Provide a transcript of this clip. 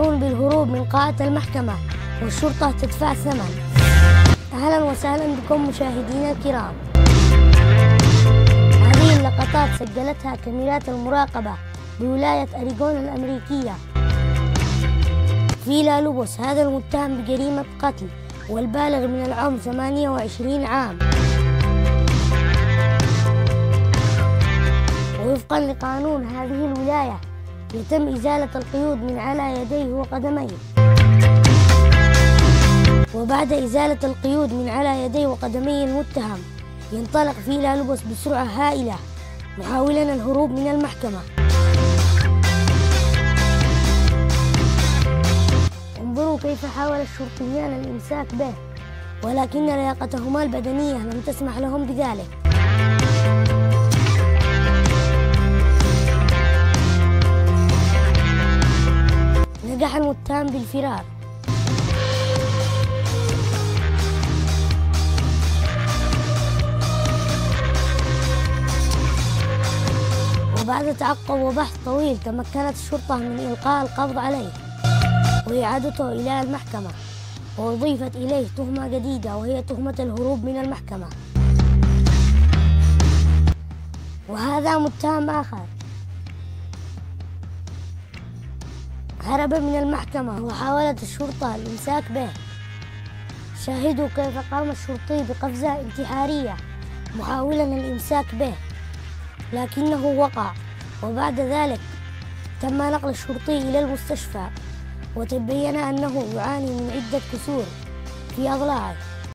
يسمحون بالهروب من قاعة المحكمة والشرطة تدفع ثمن أهلا وسهلا بكم مشاهدينا الكرام. هذه اللقطات سجلتها كاميرات المراقبة بولاية أريغون الأمريكية. فيلا لوبوس هذا المتهم بجريمة قتل والبالغ من العمر 28 عام. ووفقا لقانون هذه الولاية يتم إزالة القيود من على يديه وقدميه. وبعد إزالة القيود من على يديه وقدمي المتهم ينطلق فيلا لوبوس بسرعة هائلة محاولا الهروب من المحكمة. انظروا كيف حاول الشرطيان الإمساك به ولكن لياقتهما البدنية لم تسمح لهم بذلك. نجح المتهم بالفرار. وبعد تعقب وبحث طويل تمكنت الشرطة من إلقاء القبض عليه وإعادته إلى المحكمة وأضيفت إليه تهمة جديدة وهي تهمة الهروب من المحكمة. وهذا متهم آخر. هرب من المحكمة. وحاولت الشرطة الإمساك به. شاهدوا كيف قام الشرطي بقفزة انتحارية محاولا الإمساك به. لكنه وقع. وبعد ذلك تم نقل الشرطي إلى المستشفى. وتبين أنه يعاني من عدة كسور في أضلاعه